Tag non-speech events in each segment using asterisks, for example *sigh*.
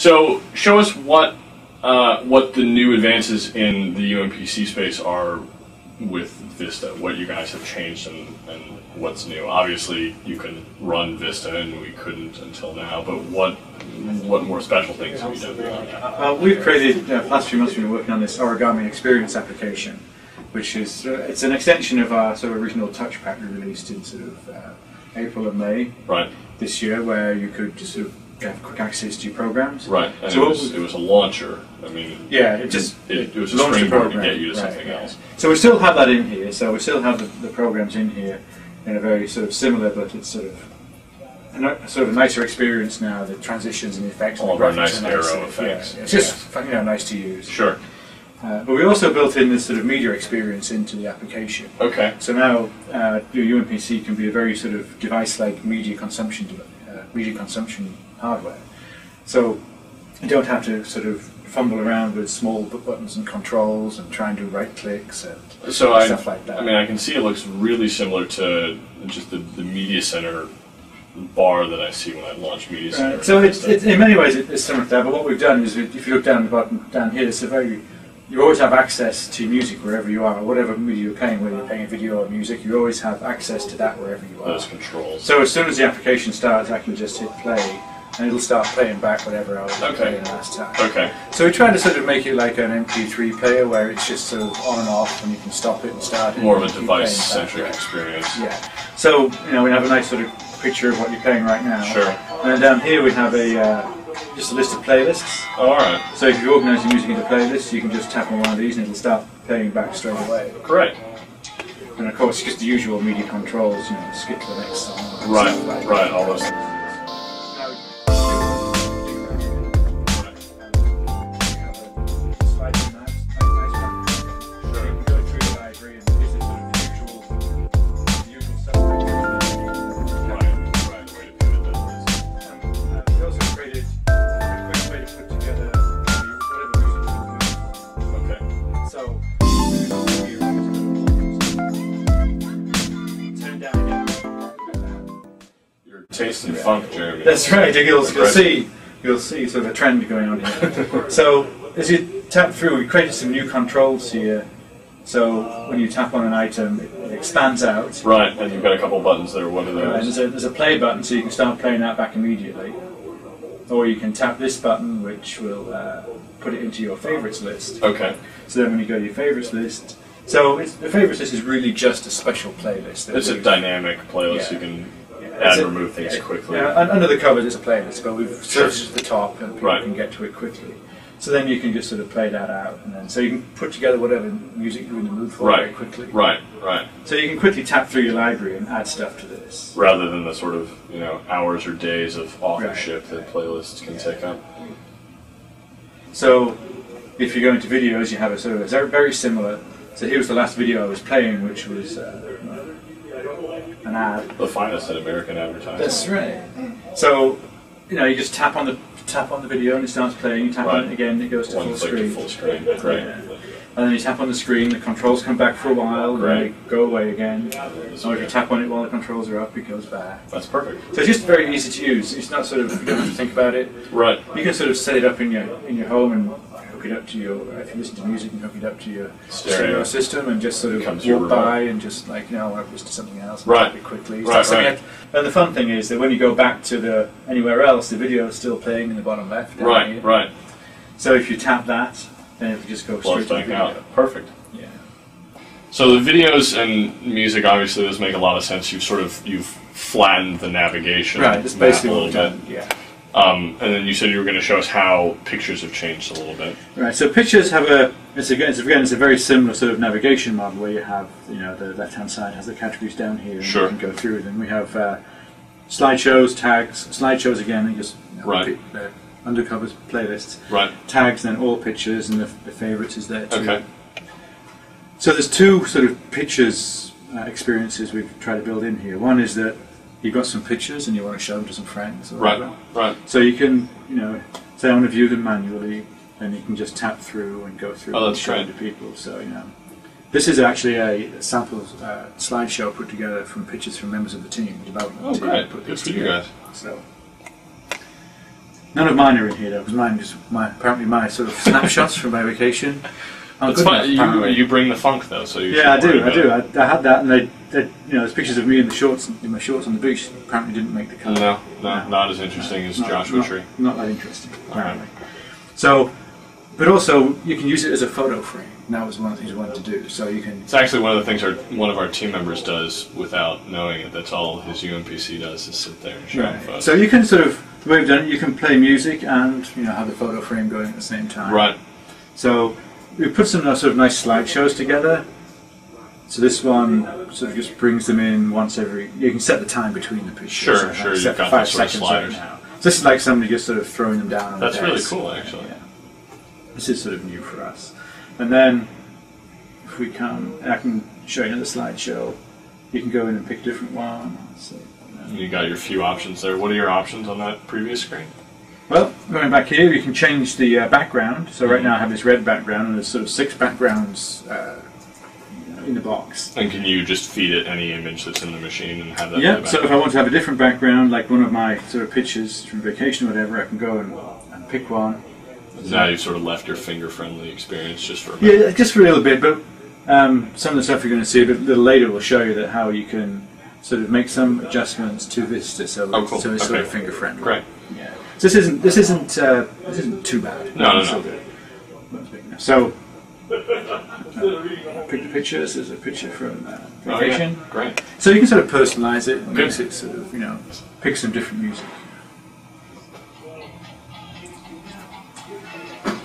So, show us what uh, what the new advances in the UMPC space are with Vista. What you guys have changed and, and what's new. Obviously, you can run Vista, and we couldn't until now. But what what more special things have you done? Uh, we've created, uh, last few months we've been working on this origami experience application, which is, uh, it's an extension of our sort of original touchpad we released in sort of uh, April and May Right, this year, where you could just sort of have quick access to your programs. right. And So it was we- it was a launcher. I mean, Yeah, it just it, it was a springboard to get you to Right, something yeah. else. So we still have that in here. So we still have the, the programs in here in a very sort of similar, but it's sort of a, sort of a nicer experience now. The transitions and the effects. All of our nice are nicer. Aero effects. Yeah, it's just you know nice to use. Sure. Uh, but we also built in this sort of media experience into the application. Okay. So now uh, your UMPC can be a very sort of device-like media consumption uh, media consumption hardware. So you don't have to sort of fumble around with small buttons and controls and try and do right clicks and So I, stuff like that. I mean, I can see it looks really similar to just the, the media center bar that I see when I launch media center. Right. So it's, it's in many ways it's similar to that. But what we've done is, if you look down the bottom down here, it's a very you always have access to music wherever you are, whatever media you're playing, whether you're playing video or music, you always have access to that wherever you are. those controls. So as soon as the application starts, I can just hit play, and it'll start playing back whatever I was Okay. playing last time. Okay. So we're trying to sort of make it like an MP3 player, where it's just sort of on and off, and you can stop it and start it. More of a device-centric experience. Yeah. So you know we have a nice sort of picture of what you're playing right now. Sure. And down here we have a uh, just a list of playlists. All right. So if you organise your music into playlists, you can just tap on one of these, and it'll start playing back straight away. Great. And of course, just the usual media controls, you know, skip to the next song. Right. Right. All those. Right. Taste in funk. That's right. You'll, you'll see. You'll see sort of a trend going on here. *laughs* so as you tap through, we created some new controls here. So when you tap on an item, it expands out. Right, and you've got a couple buttons there. What are And those? there's a, there's a play button, so you can start playing that back immediately. Or you can tap this button, which will uh, put it into your favorites list. Okay. So then when you go to your favorites list, so it's, the favorites list is really just a special playlist. It's a dynamic playlist. Yeah. You can yeah, add it's and remove things yeah, quickly. Yeah, un- under the covers it's a playlist, but we've searched at the top and people Right. can get to it quickly. So then you can just sort of play that out, and then so you can put together whatever music you're in the mood for very Right. quickly. Right. Right. So you can quickly tap through your library and add stuff to this. Rather than the sort of you know hours or days of authorship that playlists can take up. So if you go into videos, you have a sort of a very similar. So here was the last video I was playing, which was uh, an ad. The finest in American advertising. That's right. So you know, you just tap on the tap on the video and it starts playing. You tap on it again, it goes to One full screen. to full screen. Great. Yeah. And then you tap on the screen, the controls come back for a while, then Right. they go away again. Or if you tap on it while the controls are up, it goes back. That's perfect. So it's just very easy to use. It's not sort of you don't have to think about it. Right. You can sort of set it up in your in your home and hook it up to your uh, if you listen to music and hook it up to your Stereo. stereo system and just sort of your walk by and just like you know I want to something else Right. it quickly. Right, So right. And the fun thing is that when you go back to the anywhere else, the video is still playing in the bottom left. Right. here. Right. So if you tap that, then it'll just go Flows straight to the back video. out. Perfect. Yeah. So the videos and music, obviously, those make a lot of sense. You've sort of you've flattened the navigation Right. That's map basically a what little we've bit. done. Yeah. Um, and then you said you were going to show us how pictures have changed a little bit. Right. So pictures have a. It's again. It's again. It's a very similar sort of navigation model where you have you know the left hand side has the categories down here. And Sure. You can go through them. We have uh, slideshows, tags, slideshows again. And just you know, Right. uh, undercovers playlists, Right. tags, then all pictures, and the, the favorites is there too. Okay. So there's two sort of pictures uh, experiences we've tried to build in here. One is that you've got some pictures and you want to show them to some friends. Or Right. whatever. Right. So you can, you know, say I want to view them manually, and you can just tap through and go through Oh, and show them to people. So you know, This is actually a sample uh, slideshow put together from pictures from members of the team, the development Oh, team. great. Put Good for you together. guys. So none of mine are in here though, because mine is my apparently my sort of snapshots from my vacation. Aren't It's fine. You, you bring the funk though, so you yeah, I do. I do. I, I had that, and they, they, you know, there's pictures of me in the shorts, in my shorts on the beach. Apparently, didn't make the cut. No, no, No. not as interesting as Not- Joshua not, Tree. Not that interesting, apparently. So, but also you can use it as a photo frame. And that was one of the things we wanted to do. So you can It's actually one of the things our one of our team members does without knowing it. That's all his UMPC does is sit there and show Right. photos. So you can sort of the way we've done it, you can play music and you know have the photo frame going at the same time. right. So we put some sort of nice slideshows together. So this one sort of just brings them in once every. You can set the time between the pictures. Sure, So sure, you've got five those sort of seconds right now. So this is like somebody just sort of throwing them down. On That's the really cool, actually. Yeah. This is sort of new for us. And then if we come, I can show you another slideshow. You can go in and pick a different one. So, You got your few options there. What are your options on that previous screen? Well, going back here, you can change the uh, background. So right now I have this red background, and there's sort of six backgrounds uh, in the box. And can you just feed it any image that's in the machine and have that? Yeah. So if I want to have a different background, like one of my sort of pictures from vacation or whatever, I can go and, and pick one. now you've sort of left your finger-friendly experience just for a Yeah, just for a little bit, but um, some of the stuff you're going to see a bit little later will show you that how you can sort of make some adjustments to Vista, so, Oh, cool. so it's sort of finger friendly. Great. Yeah. So this isn't this isn't uh, this isn't too bad. No, no, no. still good. But it's big enough. So uh, pick the pictures. There's a picture from uh, Oh, yeah. vacation. Great. So you can sort of personalize it and Good. mix it sort of you know pick some different music.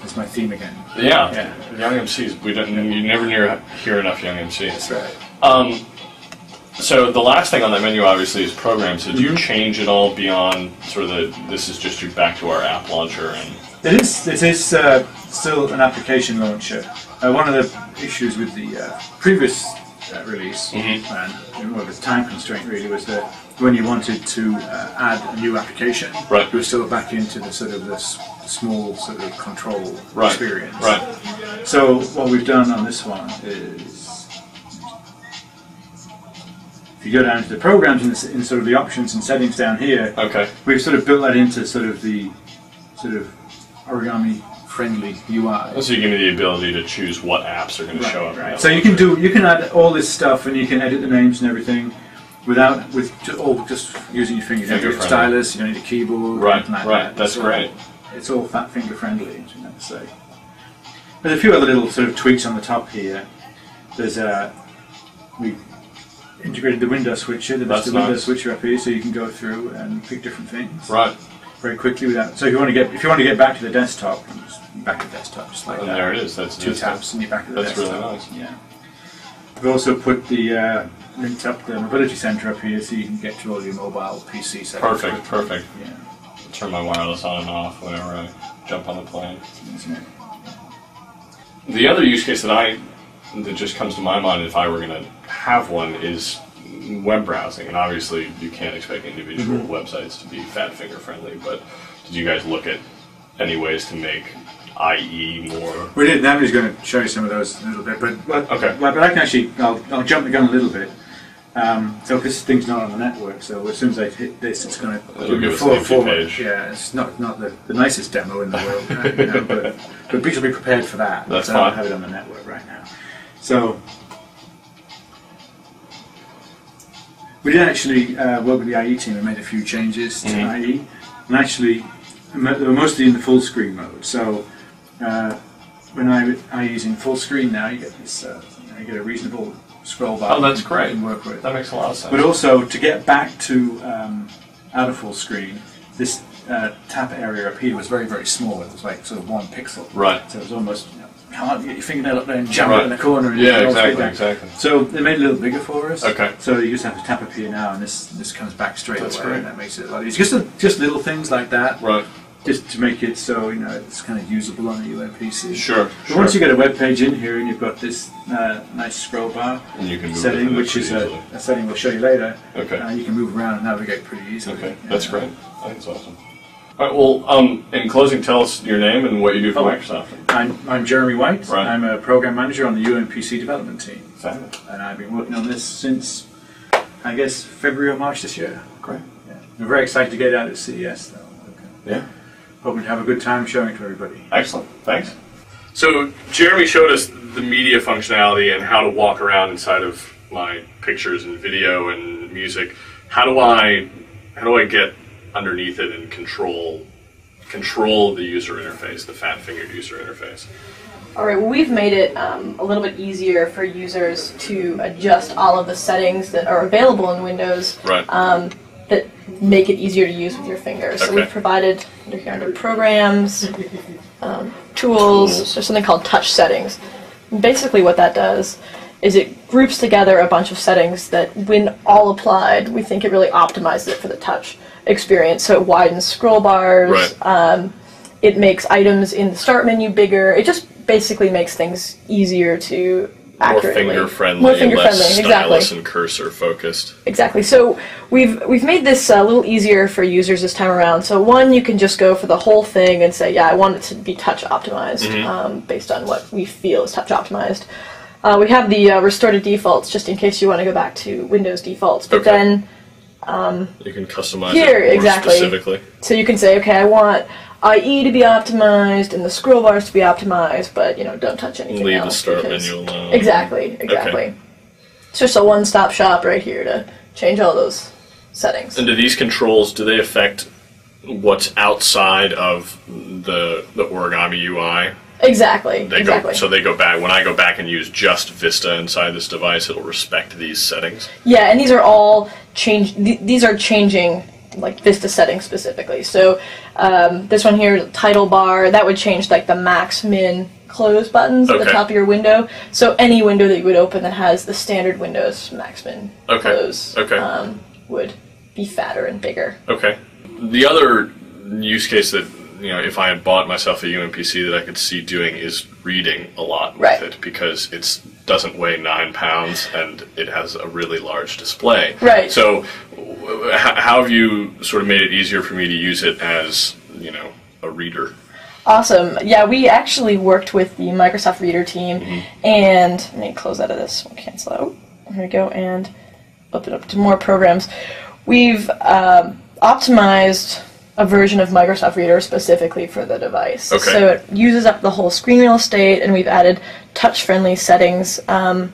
That's my theme again. Yeah. Yeah. Young MCs. We don't. You never near, hear enough young MCs. That's right. Um, so the last thing on that menu, obviously, is programs. Did you change it all beyond sort of the? This is just your back to our app launcher and. It is. It is uh, still an application launcher. Uh, one of the issues with the uh, previous uh, release, Mhm. and of a time constraint really, was that when you wanted to uh, add a new application, Right. you were still back into the sort of this small sort of control Right. experience. Right. So what we've done on this one is, if you go down to the programs in, the, in sort of the options and settings down here, Okay. we've sort of built that into sort of the sort of origami friendly UI. So you give me the ability to choose what apps are going to show up. that So you can do you can add all this stuff and you can edit the names and everything without with all just using your fingers. You don't need a stylus, you don't need a keyboard, Right, like right, that. that's It's all- great. It's all fat finger friendly, as you might say. There's a few other little sort of tweaks on the top here. There's a we integrated the window switcher, the That's Vista window nice. switcher up here, so you can go through and pick different things Right. very quickly without. So if you want to get if you want to get back to the desktop, you just back to the desktop just like And that. there it is. That's Two that's- taps and you're back to the That's really desktop. nice. Yeah. We've also put the uh, linked up the mobility center up here, so you can get to all your mobile PC settings. Perfect. Perfect. Yeah. Turn my wireless on and off whenever I jump on the plane. isn't it? The other use case that I that just comes to my mind if I were going to have one is web browsing, and obviously you can't expect individual Mm-hmm. websites to be fat finger friendly. But did you guys look at any ways to make IE more? We did. Natalie's going to show you some of those a little bit, but but, Okay. but, I can actually I'll, I'll jump the gun a little bit. Um, so this thing's not on the network, so as soon as I hit this, it's going to give us full forward. page. Yeah, it's not not the, the nicest demo in the world, you know, but but please be prepared for that. That's so I don't have it on the network right now. So we did actually uh, work with the IE team and made a few changes to Mhm. IE, and actually they were mostly in the full screen mode. So uh, when I I use in full screen now, you get this uh, you, get a reasonable scroll bar. Oh, that's great. can work with. That makes a lot of sense. But also to get back to um, out of full screen, this uh, tap area up here was very very small. It was like sort of one pixel. Right. So it was almost you know, hard to get your fingernail up there and jam Right. it in the corner. And Yeah, exactly, exactly. So they made it a little bigger for us. Okay. So you just have to tap up here now, and this this comes back straight That's away, great. and that makes it a lot easier. Just just little things like that, Right. just to make it so you know it's kind of usable on a UMPC. Sure. But sure. once you get a web page in here, and you've got this uh, nice scroll bar and you can move setting, which is a, a setting we'll show you later. Okay. Uh, you can move around and navigate pretty easily. Okay, Yeah. that's great. I think it's awesome. All right. Well, um, in closing, tell us your name and what you do for Oh. Microsoft. I'm, I'm Jeremy White. Right. I'm a program manager on the UMPC development team, Fabulous. and I've been working on this since, I guess, February or March this year. Great. Yeah. I'm very excited to get it out at CES, though. Yeah. Hoping to have a good time showing it to everybody. Excellent. Thanks. So Jeremy showed us the media functionality and how to walk around inside of my pictures and video and music. How do I how do I get underneath it and control control the user interface, the fat fingered user interface? All right, well, we've made it um, a little bit easier for users to adjust all of the settings that are available in Windows Right. that make it easier to use with your fingers. So we've provided under here under programs, um, tools, Tools. there's something called touch settings. Basically, what that does is it groups together a bunch of settings that, when all applied, we think it really optimizes it for the touch experience. So it widens scroll bars. Right. Um, it makes items in the start menu bigger. It just basically makes things easier to more finger friendly, more finger less friendly. stylus Exactly. and cursor focused. Exactly. So we've we've made this a little easier for users this time around. So one, you can just go for the whole thing and say, yeah, I want it to be touch optimized Mm-hmm. um, based on what we feel is touch optimized. Uh, we have the uh, restore to defaults just in case you want to go back to Windows defaults. But Okay. then You can customize Here, exactly. specifically. so you can say, okay, I want IE to be optimized and the scroll bars to be optimized, but you know, don't touch anything Leave the start menu alone. Exactly, exactly. It's just a one-stop shop right here to change all those settings. And do these controls do they affect what's outside of the the origami UI? Exactly, They exactly. go so they go back when I go back and use just Vista inside this device, it'll respect these settings. Yeah, and these are all change. Th- these are changing like Vista settings specifically. So um, this one here, title bar, that would change like the max, min, close buttons at the top of your window. So any window that you would open that has the standard Windows max, min, Okay, close okay. Um, would be fatter and bigger. Okay. The other use case that you know, if I had bought myself a UMPC that I could see doing is reading a lot with Right. it because it doesn't weigh nine pounds and it has a really large display. Right. So, w- how have you sort of made it easier for me to use it as you know a reader? Awesome. Yeah, we actually worked with the Microsoft Reader team, Mm-hmm. and let me close out of this. We'll cancel out. Here we go, and open up to more programs. We've um, optimized a version of Microsoft Reader specifically for the device. Okay. So it uses up the whole screen real estate, and we've added touch-friendly settings um,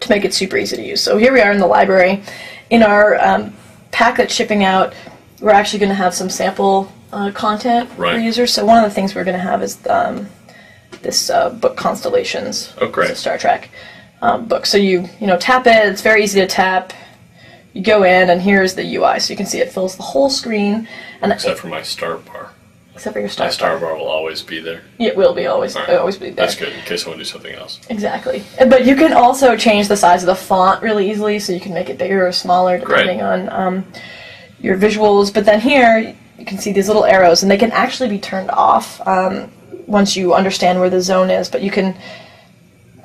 to make it super easy to use. So here we are in the library. In our um, pack that's shipping out, we're actually going to have some sample uh, content Right. for users. So one of the things we're going to have is um, this uh, book Constellations. Oh, great. Star Trek um, book. So you you know tap it. It's very easy to tap. You go in, and here's the UI. So you can see it fills the whole screen, and Except for my start bar. except for your star, bar. My star bar will always be there. It will be always right. always be there. That's good in case I want to do something else. Exactly. But you can also change the size of the font really easily, so you can make it bigger or smaller depending on um, your visuals. But then here, you can see these little arrows, and they can actually be turned off um, once you understand where the zone is. But you can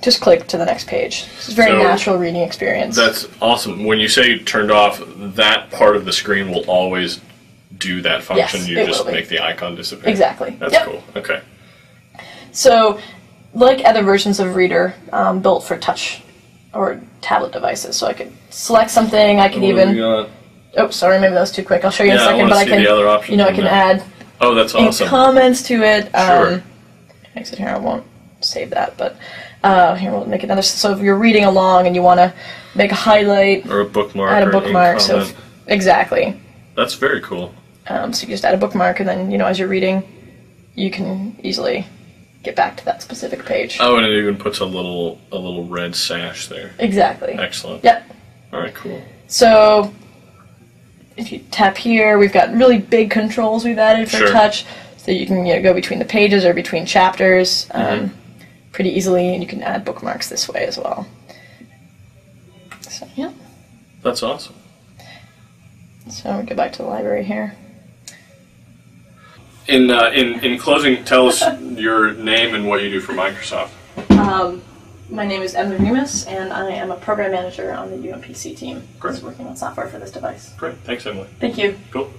just click to the next page. It's a very So- natural reading experience. That's awesome. When you say turned off, that part of the screen will always do that function. Yes, you it just make the icon disappear. Exactly. That's Yep. cool. Okay. So, like other versions of Reader, um, built for touch or tablet devices. So I could select something. I could even. Oh, sorry, maybe that was too quick. I'll show you in a I second, wanna but I see can. the other options you know, I can there. add Oh, that's awesome. comments to it. Sure. Um, exit here. I won't save that, but uh, here we'll make another. So if you're reading along and you want to make a highlight, or a bookmark. add a bookmark. So if- exactly. that's very cool. Um, so you just add a bookmark, and then you know as you're reading, you can easily get back to that specific page. Oh, and it even puts a little a little red sash there. Exactly. Excellent. Yep. All right. Cool. So if you tap here, we've got really big controls we've added for Sure. touch, so you can you know, go between the pages or between chapters um, Mm-hmm. Pretty easily, and you can add bookmarks this way as well. So yeah. That's awesome. So we go back to the library here. In uh, in in closing, tell us *laughs* your name and what you do for Microsoft. Um, my name is Emily Remus, and I am a program manager on the UMPC team. Great. Just working on software for this device. Great. Thanks, Emily. Thank you. Cool.